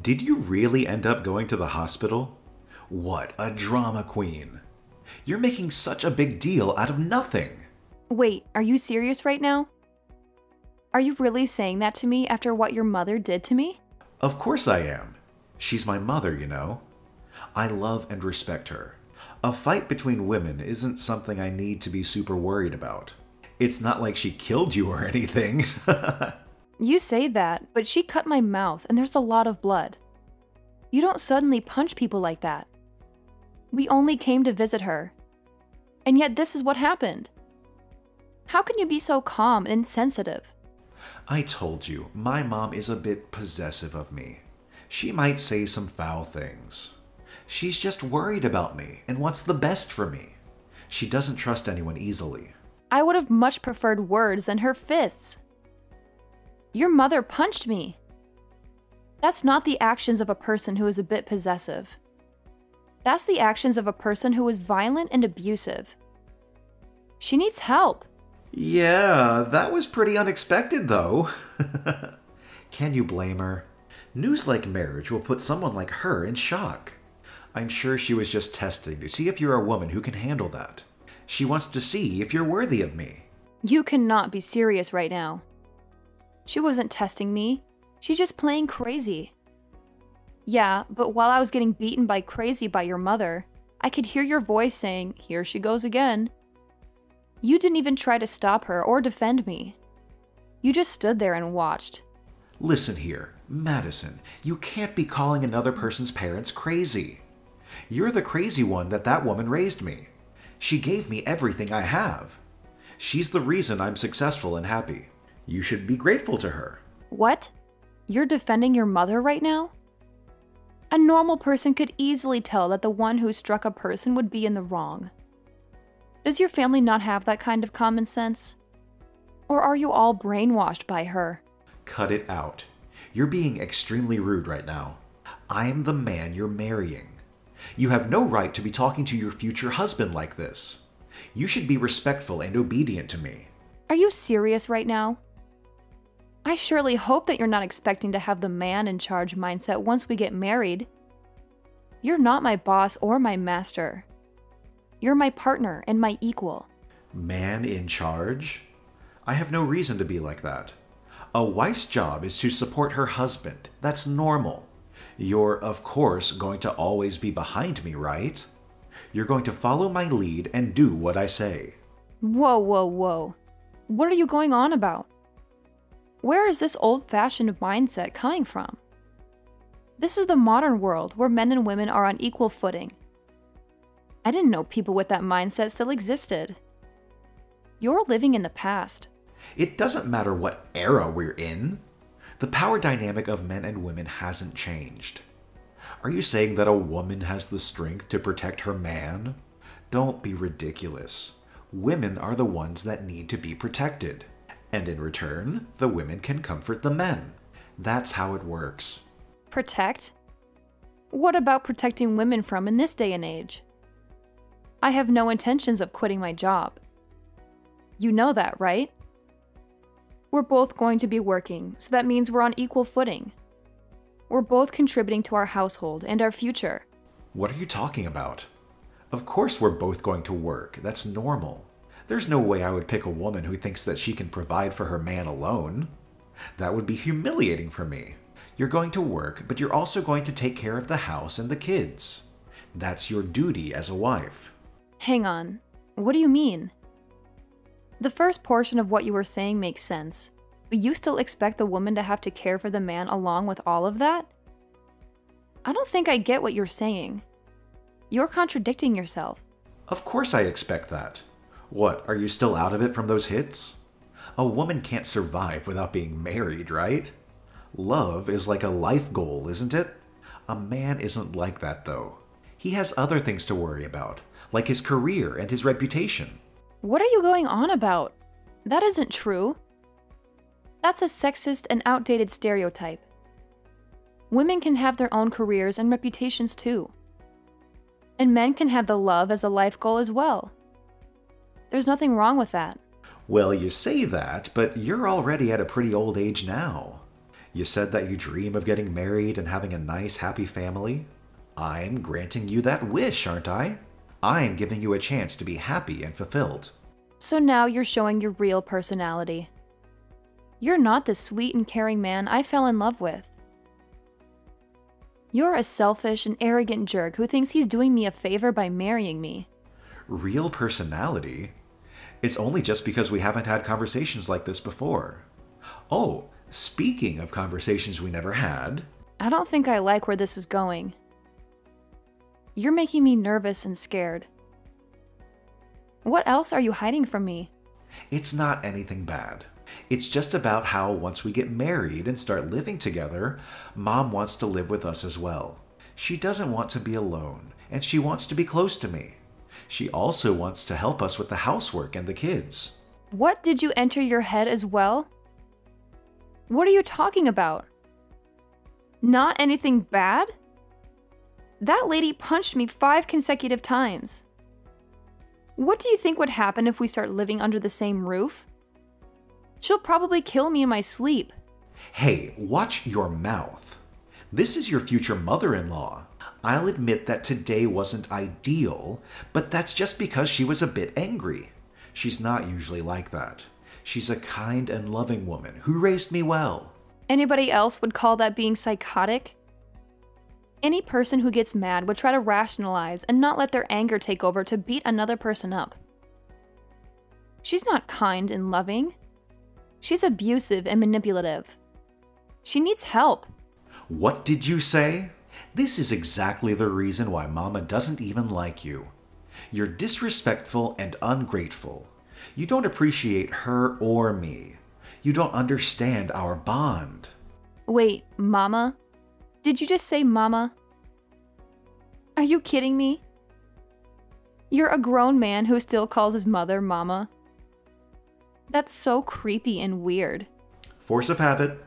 Did you really end up going to the hospital? What a drama queen. You're making such a big deal out of nothing. Wait, are you serious right now? Are you really saying that to me after what your mother did to me? Of course I am. She's my mother, you know. I love and respect her. A fight between women isn't something I need to be super worried about. It's not like she killed you or anything. You say that, but she cut my mouth and there's a lot of blood. You don't suddenly punch people like that. We only came to visit her. And yet, this is what happened. How can you be so calm and sensitive? I told you, my mom is a bit possessive of me. She might say some foul things. She's just worried about me and wants the best for me. She doesn't trust anyone easily. I would have much preferred words than her fists. Your mother punched me. That's not the actions of a person who is a bit possessive. That's the actions of a person who is violent and abusive. She needs help. Yeah, that was pretty unexpected, though. Can you blame her? News like marriage will put someone like her in shock. I'm sure she was just testing to see if you're a woman who can handle that. She wants to see if you're worthy of me. You cannot be serious right now. She wasn't testing me. She's just playing crazy. Yeah, but while I was getting beaten by crazy by your mother, I could hear your voice saying, Here she goes again. You didn't even try to stop her or defend me. You just stood there and watched. Listen here, Madison, you can't be calling another person's parents crazy. You're the crazy one that that woman raised me. She gave me everything I have. She's the reason I'm successful and happy. You should be grateful to her. What? You're defending your mother right now? A normal person could easily tell that the one who struck a person would be in the wrong. Does your family not have that kind of common sense? Or are you all brainwashed by her? Cut it out. You're being extremely rude right now. I am the man you're marrying. You have no right to be talking to your future husband like this. You should be respectful and obedient to me. Are you serious right now? I surely hope that you're not expecting to have the man in charge mindset once we get married. You're not my boss or my master. You're my partner and my equal. Man in charge? I have no reason to be like that. A wife's job is to support her husband. That's normal. You're, of course, going to always be behind me, right? You're going to follow my lead and do what I say. Whoa, whoa, whoa. What are you going on about? Where is this old fashioned mindset coming from? This is the modern world where men and women are on equal footing. I didn't know people with that mindset still existed. You're living in the past. It doesn't matter what era we're in. The power dynamic of men and women hasn't changed. Are you saying that a woman has the strength to protect her man? Don't be ridiculous. Women are the ones that need to be protected and in return, the women can comfort the men. That's how it works. Protect? What about protecting women from in this day and age? I have no intentions of quitting my job. You know that, right? We're both going to be working, so that means we're on equal footing. We're both contributing to our household and our future. What are you talking about? Of course, we're both going to work. That's normal. There's no way I would pick a woman who thinks that she can provide for her man alone. That would be humiliating for me. You're going to work, but you're also going to take care of the house and the kids. That's your duty as a wife. Hang on. What do you mean? The first portion of what you were saying makes sense, but you still expect the woman to have to care for the man along with all of that? I don't think I get what you're saying. You're contradicting yourself. Of course I expect that. What, are you still out of it from those hits? A woman can't survive without being married, right? Love is like a life goal, isn't it? A man isn't like that, though. He has other things to worry about, like his career and his reputation. What are you going on about? That isn't true. That's a sexist and outdated stereotype. Women can have their own careers and reputations too. And men can have the love as a life goal as well. There's nothing wrong with that. Well, you say that, but you're already at a pretty old age now. You said that you dream of getting married and having a nice, happy family. I'm granting you that wish, aren't I? I'm giving you a chance to be happy and fulfilled. So now you're showing your real personality. You're not the sweet and caring man I fell in love with. You're a selfish and arrogant jerk who thinks he's doing me a favor by marrying me. Real personality? It's only just because we haven't had conversations like this before. Oh, speaking of conversations we never had, I don't think I like where this is going. You're making me nervous and scared. What else are you hiding from me? it's not anything bad. It's just about how once we get married and start living together, Mom wants to live with us as well. She doesn't want to be alone, and she wants to be close to me. She also wants to help us with the housework and the kids. What did you enter your head as well? What are you talking about? Not anything bad? That lady punched me five consecutive times. What do you think would happen if we start living under the same roof? She'll probably kill me in my sleep. Hey, watch your mouth. This is your future mother in law. I'll admit that today wasn't ideal, but that's just because she was a bit angry. She's not usually like that. She's a kind and loving woman who raised me well. Anybody else would call that being psychotic? Any person who gets mad would try to rationalize and not let their anger take over to beat another person up. She's not kind and loving. She's abusive and manipulative. She needs help. What did you say? This is exactly the reason why Mama doesn't even like you. You're disrespectful and ungrateful. You don't appreciate her or me. You don't understand our bond. Wait, Mama? Did you just say Mama? Are you kidding me? You're a grown man who still calls his mother Mama. That's so creepy and weird. Force of habit.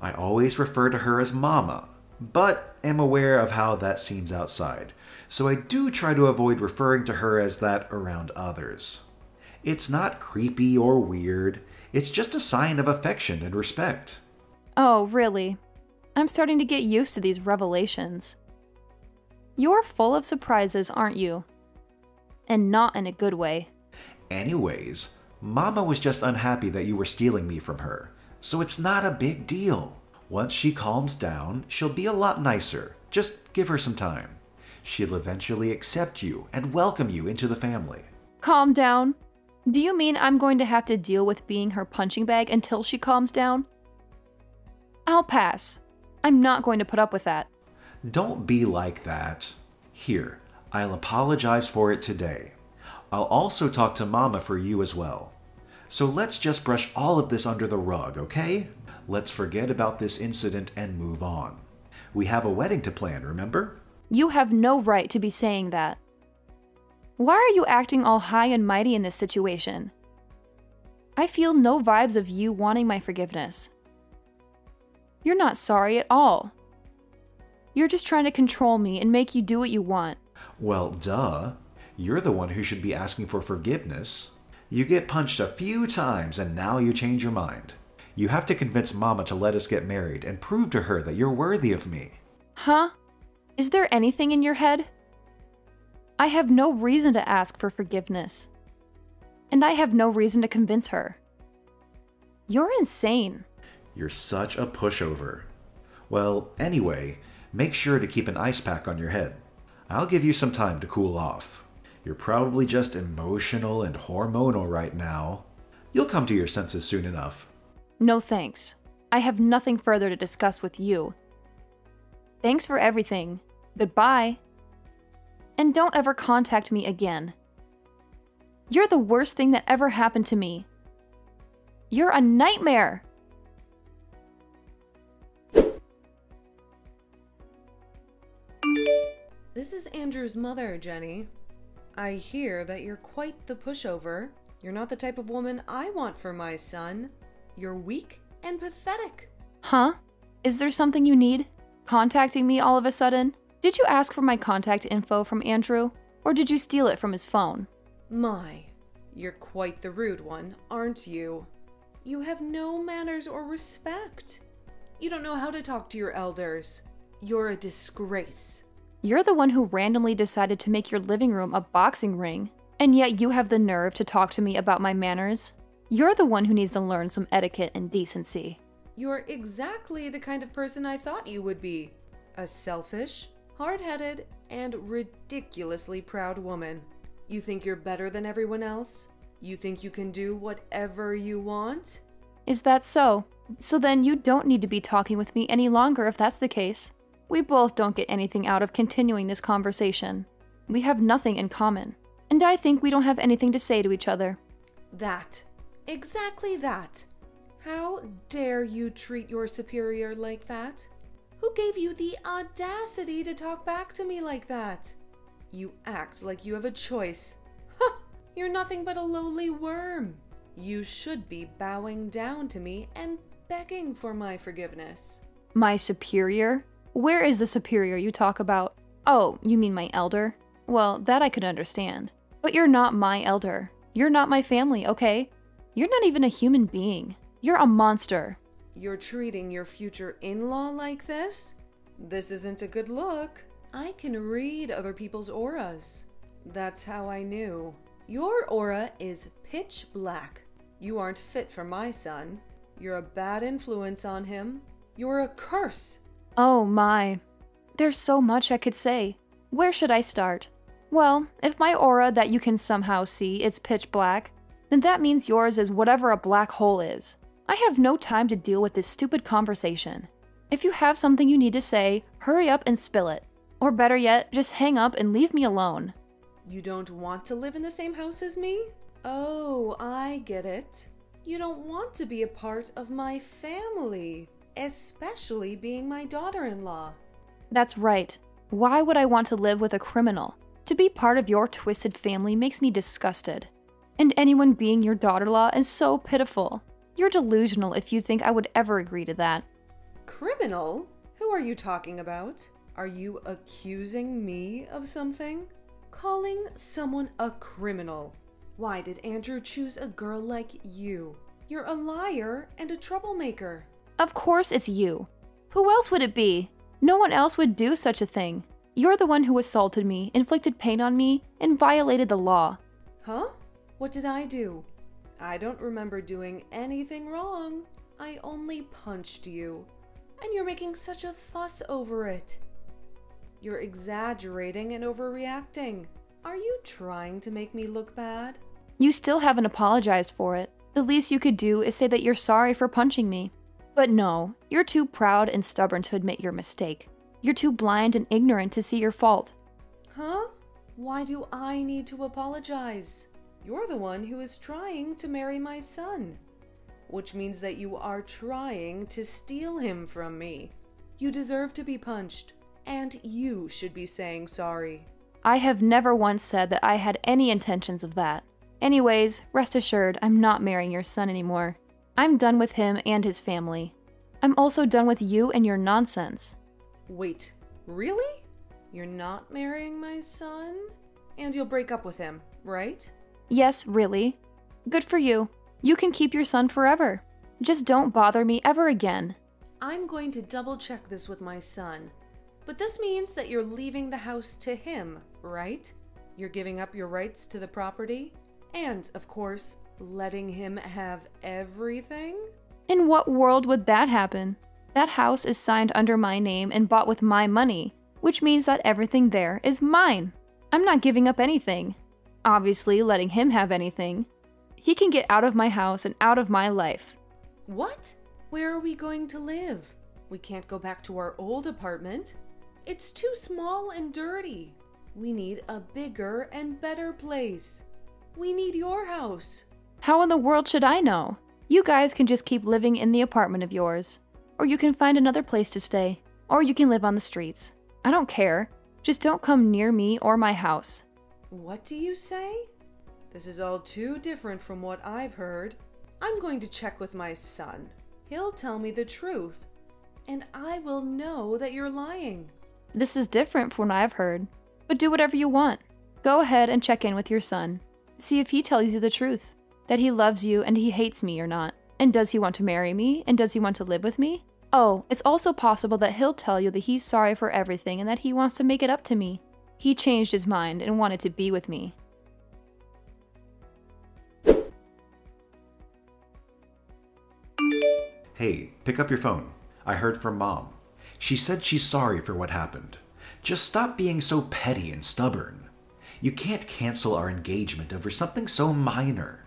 I always refer to her as Mama, but am aware of how that seems outside, so I do try to avoid referring to her as that around others. It's not creepy or weird, it's just a sign of affection and respect. Oh, really? I'm starting to get used to these revelations. You're full of surprises, aren't you? And not in a good way. Anyways, Mama was just unhappy that you were stealing me from her, so it's not a big deal. Once she calms down, she'll be a lot nicer. Just give her some time. She'll eventually accept you and welcome you into the family. Calm down. Do you mean I'm going to have to deal with being her punching bag until she calms down? I'll pass. I'm not going to put up with that. Don't be like that. Here, I'll apologize for it today. I'll also talk to Mama for you as well. So let's just brush all of this under the rug, okay? Let's forget about this incident and move on. We have a wedding to plan, remember? You have no right to be saying that. Why are you acting all high and mighty in this situation? I feel no vibes of you wanting my forgiveness. You're not sorry at all. You're just trying to control me and make you do what you want. Well, duh. You're the one who should be asking for forgiveness. You get punched a few times and now you change your mind. You have to convince Mama to let us get married and prove to her that you're worthy of me. Huh? Is there anything in your head? I have no reason to ask for forgiveness. And I have no reason to convince her. You're insane. You're such a pushover. Well, anyway, make sure to keep an ice pack on your head. I'll give you some time to cool off. You're probably just emotional and hormonal right now. You'll come to your senses soon enough. No thanks. I have nothing further to discuss with you. Thanks for everything. Goodbye. And don't ever contact me again. You're the worst thing that ever happened to me. You're a nightmare. This is Andrew's mother, Jenny. I hear that you're quite the pushover. You're not the type of woman I want for my son. You're weak and pathetic. Huh? Is there something you need? Contacting me all of a sudden? Did you ask for my contact info from Andrew? Or did you steal it from his phone? My, you're quite the rude one, aren't you? You have no manners or respect. You don't know how to talk to your elders. You're a disgrace. You're the one who randomly decided to make your living room a boxing ring, and yet you have the nerve to talk to me about my manners. You're the one who needs to learn some etiquette and decency. You're exactly the kind of person I thought you would be a selfish, hard headed, and ridiculously proud woman. You think you're better than everyone else? You think you can do whatever you want? Is that so? So then you don't need to be talking with me any longer if that's the case. We both don't get anything out of continuing this conversation. We have nothing in common. And I think we don't have anything to say to each other. That. Exactly that. How dare you treat your superior like that? Who gave you the audacity to talk back to me like that? You act like you have a choice. Huh! You're nothing but a lowly worm. You should be bowing down to me and begging for my forgiveness. My superior? Where is the superior you talk about? Oh, you mean my elder? Well, that I could understand. But you're not my elder. You're not my family, okay? You're not even a human being. You're a monster. You're treating your future in law like this? This isn't a good look. I can read other people's auras. That's how I knew. Your aura is pitch black. You aren't fit for my son. You're a bad influence on him. You're a curse. Oh my. There's so much I could say. Where should I start? Well, if my aura that you can somehow see is pitch black, then that means yours is whatever a black hole is. I have no time to deal with this stupid conversation. If you have something you need to say, hurry up and spill it. Or better yet, just hang up and leave me alone. You don't want to live in the same house as me? Oh, I get it. You don't want to be a part of my family, especially being my daughter in law. That's right. Why would I want to live with a criminal? To be part of your twisted family makes me disgusted. And anyone being your daughter in law is so pitiful. You're delusional if you think I would ever agree to that. Criminal? Who are you talking about? Are you accusing me of something? Calling someone a criminal? Why did Andrew choose a girl like you? You're a liar and a troublemaker. Of course it's you. Who else would it be? No one else would do such a thing. You're the one who assaulted me, inflicted pain on me, and violated the law. Huh? What did I do? I don't remember doing anything wrong. I only punched you. And you're making such a fuss over it. You're exaggerating and overreacting. Are you trying to make me look bad? You still haven't apologized for it. The least you could do is say that you're sorry for punching me. But no, you're too proud and stubborn to admit your mistake. You're too blind and ignorant to see your fault. Huh? Why do I need to apologize? You're the one who is trying to marry my son, which means that you are trying to steal him from me. You deserve to be punched, and you should be saying sorry. I have never once said that I had any intentions of that. Anyways, rest assured, I'm not marrying your son anymore. I'm done with him and his family. I'm also done with you and your nonsense. Wait, really? You're not marrying my son? And you'll break up with him, right? Yes, really. Good for you. You can keep your son forever. Just don't bother me ever again. I'm going to double check this with my son. But this means that you're leaving the house to him, right? You're giving up your rights to the property? And, of course, letting him have everything? In what world would that happen? That house is signed under my name and bought with my money, which means that everything there is mine. I'm not giving up anything obviously letting him have anything. He can get out of my house and out of my life. What? Where are we going to live? We can't go back to our old apartment. It's too small and dirty. We need a bigger and better place. We need your house. How in the world should I know? You guys can just keep living in the apartment of yours. Or you can find another place to stay. Or you can live on the streets. I don't care. Just don't come near me or my house. What do you say? This is all too different from what I've heard. I'm going to check with my son. He'll tell me the truth, and I will know that you're lying. This is different from what I've heard, but do whatever you want. Go ahead and check in with your son. See if he tells you the truth that he loves you and he hates me or not. And does he want to marry me? And does he want to live with me? Oh, it's also possible that he'll tell you that he's sorry for everything and that he wants to make it up to me. He changed his mind and wanted to be with me. Hey, pick up your phone. I heard from mom. She said she's sorry for what happened. Just stop being so petty and stubborn. You can't cancel our engagement over something so minor.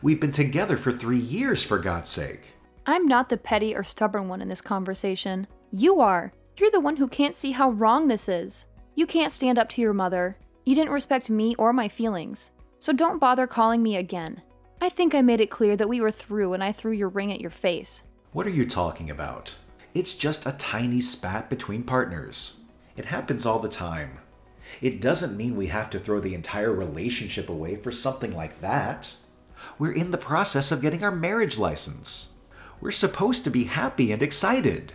We've been together for three years, for God's sake. I'm not the petty or stubborn one in this conversation. You are. You're the one who can't see how wrong this is. You can't stand up to your mother. You didn't respect me or my feelings. So don't bother calling me again. I think I made it clear that we were through when I threw your ring at your face. What are you talking about? It's just a tiny spat between partners. It happens all the time. It doesn't mean we have to throw the entire relationship away for something like that. We're in the process of getting our marriage license. We're supposed to be happy and excited.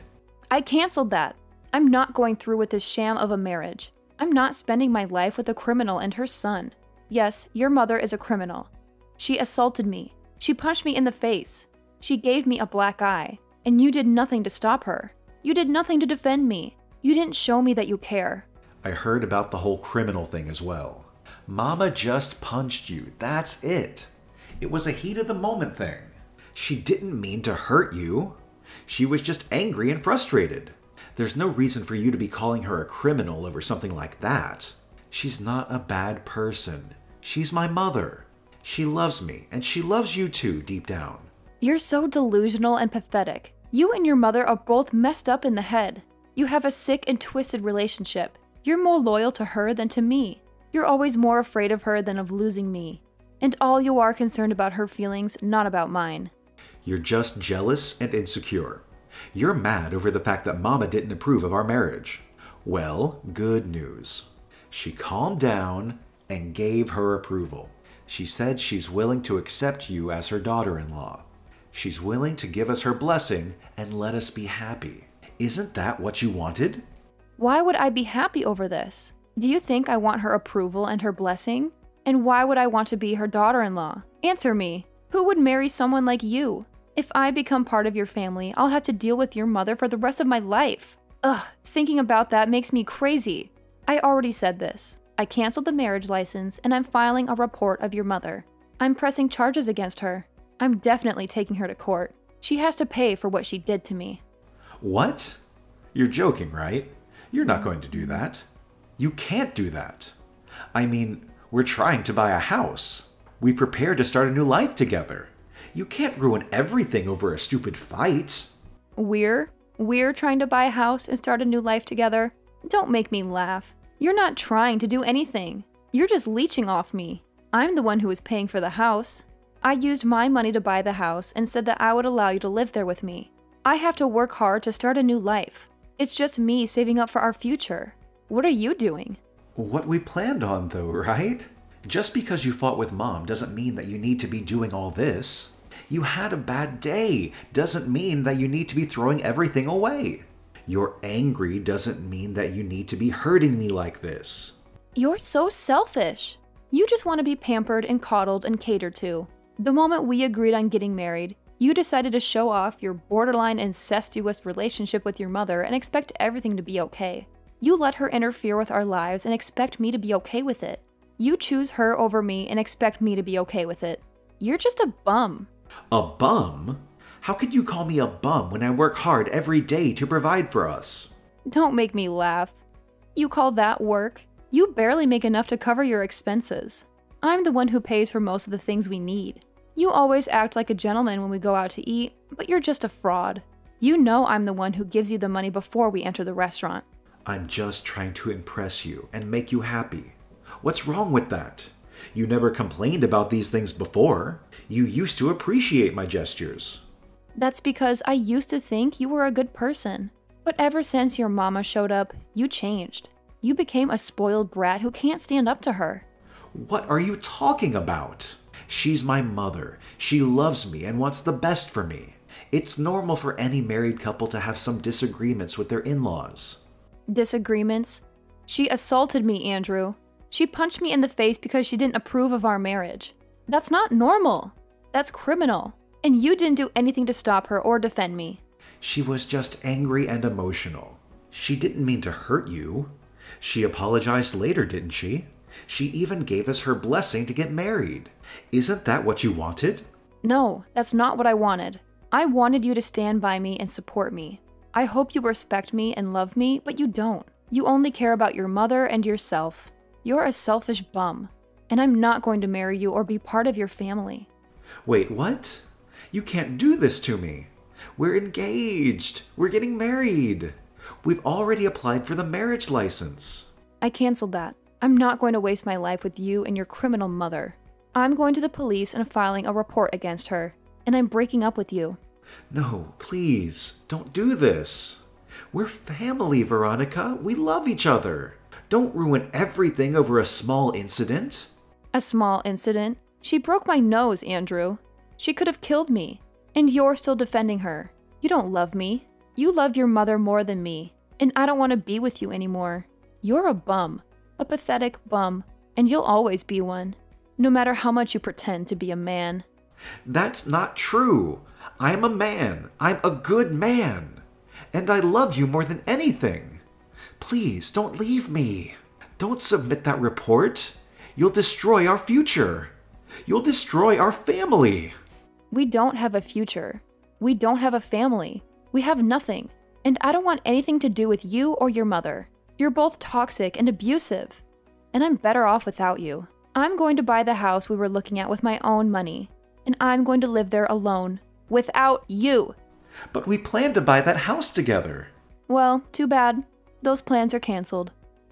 I canceled that. I'm not going through with this sham of a marriage. I'm not spending my life with a criminal and her son. Yes, your mother is a criminal. She assaulted me. She punched me in the face. She gave me a black eye. And you did nothing to stop her. You did nothing to defend me. You didn't show me that you care. I heard about the whole criminal thing as well. Mama just punched you. That's it. It was a heat of the moment thing. She didn't mean to hurt you. She was just angry and frustrated. There's no reason for you to be calling her a criminal over something like that. She's not a bad person. She's my mother. She loves me, and she loves you too, deep down. You're so delusional and pathetic. You and your mother are both messed up in the head. You have a sick and twisted relationship. You're more loyal to her than to me. You're always more afraid of her than of losing me. And all you are concerned about her feelings, not about mine. You're just jealous and insecure. You're mad over the fact that Mama didn't approve of our marriage. Well, good news. She calmed down and gave her approval. She said she's willing to accept you as her daughter in law. She's willing to give us her blessing and let us be happy. Isn't that what you wanted? Why would I be happy over this? Do you think I want her approval and her blessing? And why would I want to be her daughter in law? Answer me. Who would marry someone like you? If I become part of your family, I'll have to deal with your mother for the rest of my life. Ugh, thinking about that makes me crazy. I already said this. I canceled the marriage license and I'm filing a report of your mother. I'm pressing charges against her. I'm definitely taking her to court. She has to pay for what she did to me. What? You're joking, right? You're not going to do that. You can't do that. I mean, we're trying to buy a house. We prepare to start a new life together. You can't ruin everything over a stupid fight. We're? We're trying to buy a house and start a new life together? Don't make me laugh. You're not trying to do anything. You're just leeching off me. I'm the one who is paying for the house. I used my money to buy the house and said that I would allow you to live there with me. I have to work hard to start a new life. It's just me saving up for our future. What are you doing? What we planned on, though, right? Just because you fought with mom doesn't mean that you need to be doing all this. You had a bad day doesn't mean that you need to be throwing everything away. You're angry doesn't mean that you need to be hurting me like this. You're so selfish. You just want to be pampered and coddled and catered to. The moment we agreed on getting married, you decided to show off your borderline incestuous relationship with your mother and expect everything to be okay. You let her interfere with our lives and expect me to be okay with it. You choose her over me and expect me to be okay with it. You're just a bum. A bum? How could you call me a bum when I work hard every day to provide for us? Don't make me laugh. You call that work? You barely make enough to cover your expenses. I'm the one who pays for most of the things we need. You always act like a gentleman when we go out to eat, but you're just a fraud. You know I'm the one who gives you the money before we enter the restaurant. I'm just trying to impress you and make you happy. What's wrong with that? You never complained about these things before. You used to appreciate my gestures. That's because I used to think you were a good person. But ever since your mama showed up, you changed. You became a spoiled brat who can't stand up to her. What are you talking about? She's my mother. She loves me and wants the best for me. It's normal for any married couple to have some disagreements with their in laws. Disagreements? She assaulted me, Andrew. She punched me in the face because she didn't approve of our marriage. That's not normal. That's criminal. And you didn't do anything to stop her or defend me. She was just angry and emotional. She didn't mean to hurt you. She apologized later, didn't she? She even gave us her blessing to get married. Isn't that what you wanted? No, that's not what I wanted. I wanted you to stand by me and support me. I hope you respect me and love me, but you don't. You only care about your mother and yourself. You're a selfish bum, and I'm not going to marry you or be part of your family. Wait, what? You can't do this to me. We're engaged. We're getting married. We've already applied for the marriage license. I canceled that. I'm not going to waste my life with you and your criminal mother. I'm going to the police and filing a report against her, and I'm breaking up with you. No, please, don't do this. We're family, Veronica. We love each other. Don't ruin everything over a small incident. A small incident? She broke my nose, Andrew. She could have killed me. And you're still defending her. You don't love me. You love your mother more than me. And I don't want to be with you anymore. You're a bum. A pathetic bum. And you'll always be one. No matter how much you pretend to be a man. That's not true. I'm a man. I'm a good man. And I love you more than anything. Please don't leave me. Don't submit that report. You'll destroy our future. You'll destroy our family. We don't have a future. We don't have a family. We have nothing. And I don't want anything to do with you or your mother. You're both toxic and abusive. And I'm better off without you. I'm going to buy the house we were looking at with my own money. And I'm going to live there alone. Without you. But we planned to buy that house together. Well, too bad. Those plans are canceled.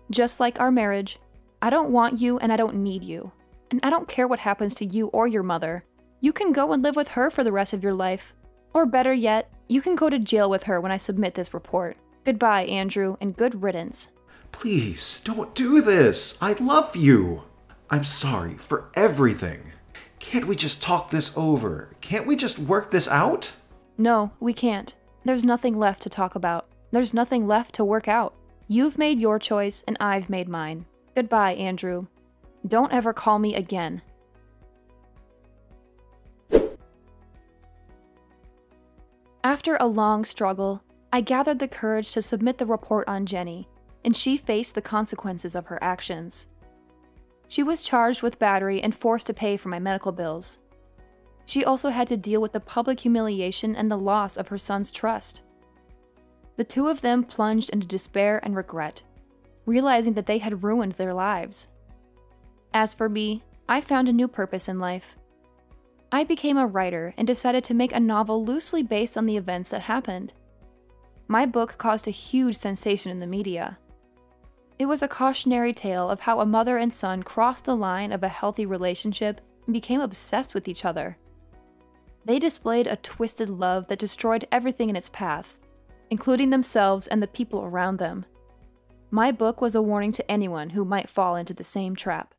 Just like our marriage. I don't want you and I don't need you. And I don't care what happens to you or your mother. You can go and live with her for the rest of your life. Or better yet, you can go to jail with her when I submit this report. Goodbye, Andrew, and good riddance. Please, don't do this. I love you. I'm sorry for everything. Can't we just talk this over? Can't we just work this out? No, we can't. There's nothing left to talk about. There's nothing left to work out. You've made your choice, and I've made mine. Goodbye, Andrew. Don't ever call me again. After a long struggle, I gathered the courage to submit the report on Jenny, and she faced the consequences of her actions. She was charged with battery and forced to pay for my medical bills. She also had to deal with the public humiliation and the loss of her son's trust. The two of them plunged into despair and regret, realizing that they had ruined their lives. As for me, I found a new purpose in life. I became a writer and decided to make a novel loosely based on the events that happened. My book caused a huge sensation in the media. It was a cautionary tale of how a mother and son crossed the line of a healthy relationship and became obsessed with each other. They displayed a twisted love that destroyed everything in its path, including themselves and the people around them. My book was a warning to anyone who might fall into the same trap.